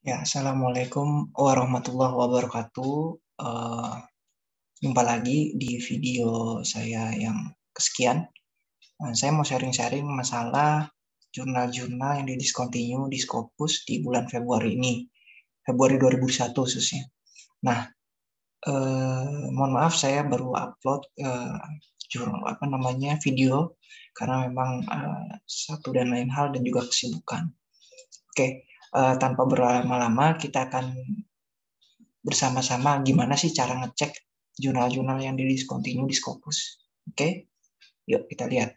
Ya, Assalamualaikum warahmatullahi wabarakatuh. Uh, jumpa lagi di video saya yang kesekian. Nah, saya mau sharing-sharing masalah jurnal-jurnal yang didiscontinue di Scopus di bulan Februari ini. Februari 2021 khususnya. Nah, uh, mohon maaf saya baru upload uh, jurnal apa namanya video karena memang uh, satu dan lain hal dan juga kesibukan. Oke. Okay uh, tanpa berlama-lama kita akan bersama-sama gimana sih cara ngecek jurnal-jurnal yang di discontinue di Scopus. Oke, okay? yuk kita lihat.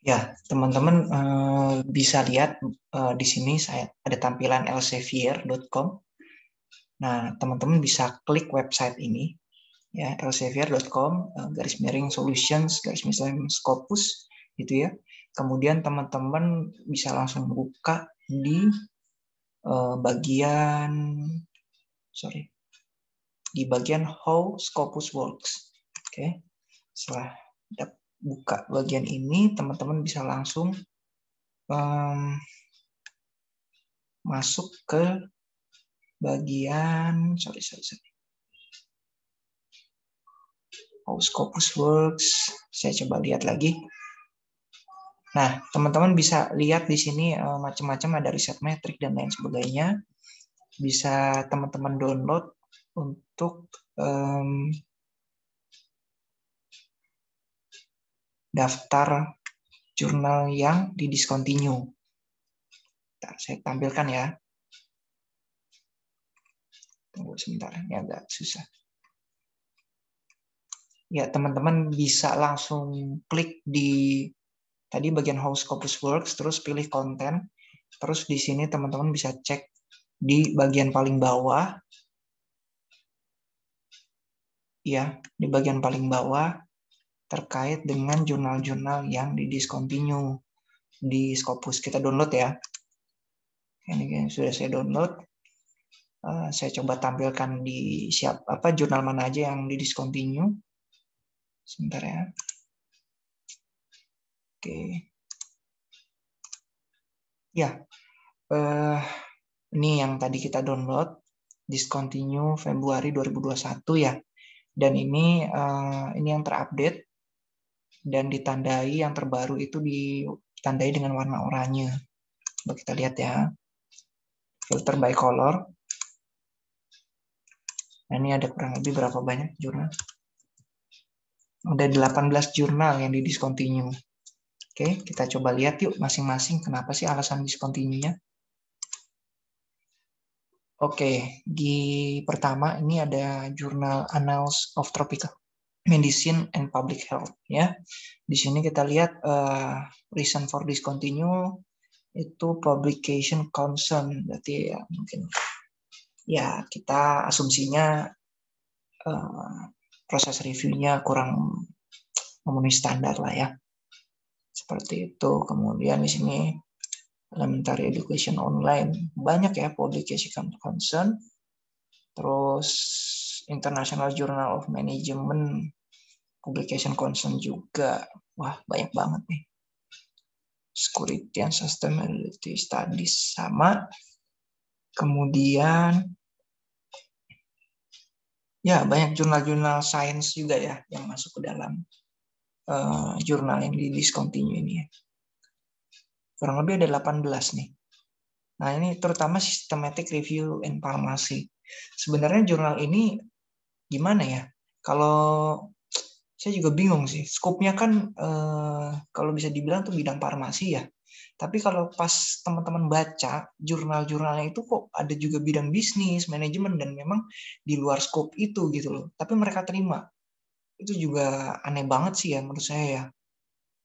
Ya, teman-teman uh, bisa lihat uh, di sini saya ada tampilan elsevier.com. Nah, teman-teman bisa klik website ini ya elsevier.com garis miring solutions garis miring Scopus gitu ya kemudian teman-teman bisa langsung buka di uh, bagian sorry di bagian how Scopus works. Oke, okay. setelah buka bagian ini, teman-teman bisa langsung um, masuk ke bagian sorry sorry sorry how Scopus works. Saya coba lihat lagi. Nah, teman-teman bisa lihat di sini uh, macam-macam ada riset metrik dan lain sebagainya. Bisa teman-teman download untuk um, daftar jurnal yang di discontinue. Bentar, saya tampilkan ya. Tunggu sebentar, ini agak susah. Ya, teman-teman bisa langsung klik di tadi bagian how Scopus works, terus pilih konten, terus di sini teman-teman bisa cek di bagian paling bawah, ya di bagian paling bawah terkait dengan jurnal-jurnal yang di discontinue di Scopus. Kita download ya. Ini sudah saya download. Uh, saya coba tampilkan di siap apa jurnal mana aja yang di discontinue. Sebentar ya. Oke. Ya, uh, ini yang tadi kita download, discontinue Februari 2021 ya. Dan ini uh, ini yang terupdate dan ditandai yang terbaru itu ditandai dengan warna oranye. Coba kita lihat ya. Filter by color. Nah, ini ada kurang lebih berapa banyak jurnal? Ada 18 jurnal yang di discontinue. Oke, kita coba lihat yuk masing-masing kenapa sih alasan discontinue-nya. Oke, di pertama ini ada jurnal Annals of Tropical Medicine and Public Health ya. Di sini kita lihat uh, reason for discontinue itu publication concern berarti ya mungkin ya kita asumsinya uh, proses reviewnya kurang memenuhi standar lah ya seperti itu. Kemudian di sini elementary education online banyak ya publication concern. Terus International Journal of Management publication concern juga. Wah, banyak banget nih. Security and Sustainability Studies sama. Kemudian ya banyak jurnal-jurnal sains juga ya yang masuk ke dalam uh, jurnal yang di discontinue ini ya. Kurang lebih ada 18 nih. Nah, ini terutama systematic review and pharmacy. Sebenarnya jurnal ini gimana ya? Kalau saya juga bingung sih. Skopnya kan eh, kalau bisa dibilang tuh bidang farmasi ya. Tapi kalau pas teman-teman baca jurnal-jurnalnya itu kok ada juga bidang bisnis, manajemen dan memang di luar skop itu gitu loh. Tapi mereka terima itu juga aneh banget sih ya menurut saya ya.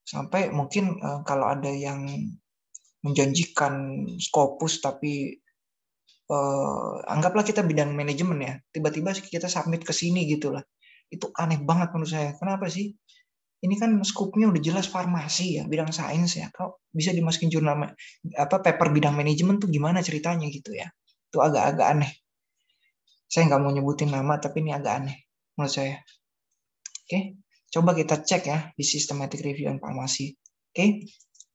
Sampai mungkin uh, kalau ada yang menjanjikan Scopus tapi uh, anggaplah kita bidang manajemen ya, tiba-tiba kita submit ke sini gitu lah. Itu aneh banget menurut saya. Kenapa sih? Ini kan skupnya udah jelas farmasi ya, bidang sains ya. Kok bisa dimasukin jurnal apa paper bidang manajemen tuh gimana ceritanya gitu ya? Itu agak-agak aneh. Saya nggak mau nyebutin nama tapi ini agak aneh menurut saya. Oke, coba kita cek ya di systematic review informasi. Oke,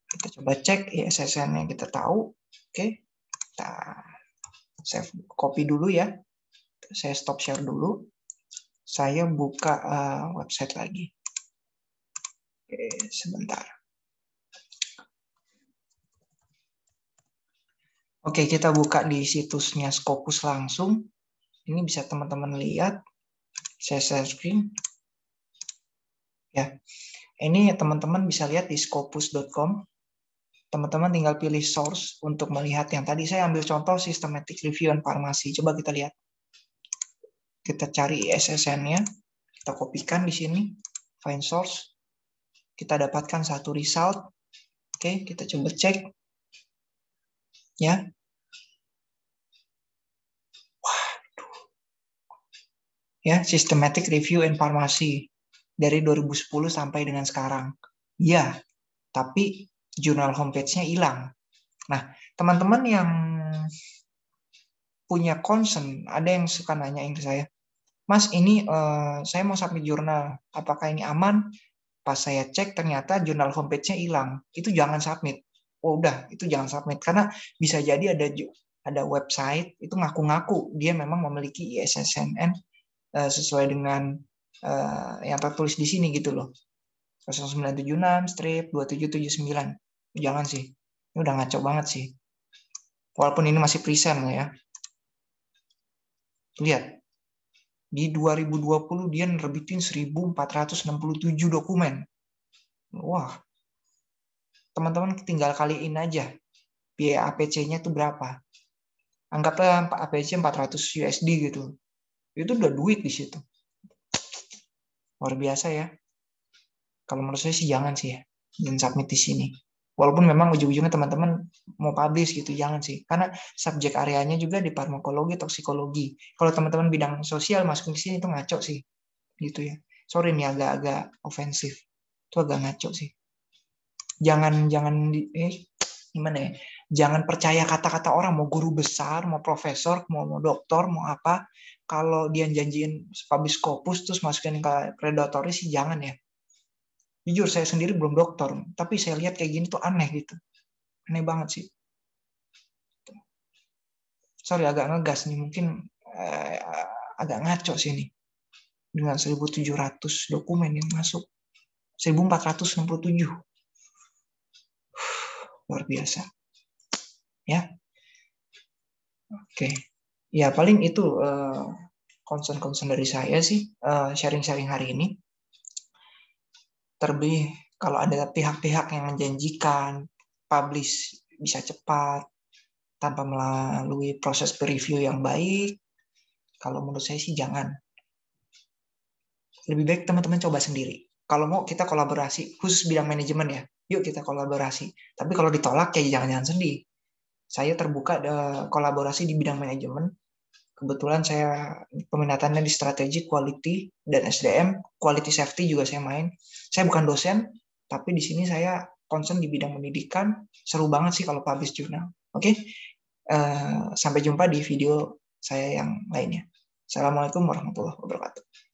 Kita coba cek ISSN yang kita tahu. Oke, kita save copy dulu ya. Saya stop share dulu. Saya buka uh, website lagi. Oke, sebentar. Oke, kita buka di situsnya Scopus langsung. Ini bisa teman-teman lihat. Saya share screen. Ya, ini teman-teman bisa lihat di scopus.com. Teman-teman tinggal pilih source untuk melihat yang tadi saya ambil contoh systematic review and farmasi. Coba kita lihat. Kita cari SSN-nya, kita kopikan di sini, find source. Kita dapatkan satu result. Oke, kita coba cek. Ya, ya systematic review and farmasi dari 2010 sampai dengan sekarang. Ya, tapi jurnal homepage-nya hilang. Nah, teman-teman yang punya concern, ada yang suka nanya ke saya, Mas, ini uh, saya mau submit jurnal, apakah ini aman? Pas saya cek ternyata jurnal homepage-nya hilang. Itu jangan submit. Oh, udah, itu jangan submit karena bisa jadi ada ada website itu ngaku-ngaku dia memang memiliki ISSN uh, sesuai dengan uh, yang tertulis di sini gitu loh. 0976 strip 2779. Jangan sih. Ini udah ngaco banget sih. Walaupun ini masih present ya. Lihat. Di 2020 dia nerbitin 1467 dokumen. Wah. Teman-teman tinggal kaliin aja. Biaya APC-nya itu berapa. Anggaplah APC 400 USD gitu itu udah duit di situ luar biasa ya. Kalau menurut saya sih jangan sih ya jangan submit di sini. Walaupun memang ujung-ujungnya teman-teman mau publish gitu jangan sih. Karena subjek areanya juga di farmakologi toksikologi kalau teman-teman bidang sosial masuk ke sini itu ngaco sih. Gitu ya. Sorry nih agak-agak ofensif itu agak ngaco sih. Jangan jangan di, eh gimana ya jangan percaya kata-kata orang mau guru besar mau profesor mau mau dokter mau apa kalau dia janjiin publish scopus terus masukin ke predatory sih jangan ya. Jujur saya sendiri belum dokter, tapi saya lihat kayak gini tuh aneh gitu. Aneh banget sih. Sorry agak ngegas nih, mungkin eh, agak ngaco sih ini. Dengan 1700 dokumen yang masuk. 1467. Luar biasa. Ya. Oke. Ya paling itu uh, concern-concern dari saya sih uh, sharing-sharing hari ini. Terlebih kalau ada pihak-pihak yang menjanjikan publish bisa cepat tanpa melalui proses review yang baik, kalau menurut saya sih jangan. Lebih baik teman-teman coba sendiri. Kalau mau kita kolaborasi, khusus bidang manajemen ya, yuk kita kolaborasi. Tapi kalau ditolak ya jangan-jangan sedih saya terbuka kolaborasi di bidang manajemen. Kebetulan saya peminatannya di strategi, quality, dan SDM. Quality safety juga saya main. Saya bukan dosen, tapi di sini saya concern di bidang pendidikan. Seru banget sih kalau publish jurnal. Oke, okay? uh, eh, sampai jumpa di video saya yang lainnya. Assalamualaikum warahmatullahi wabarakatuh.